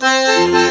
Música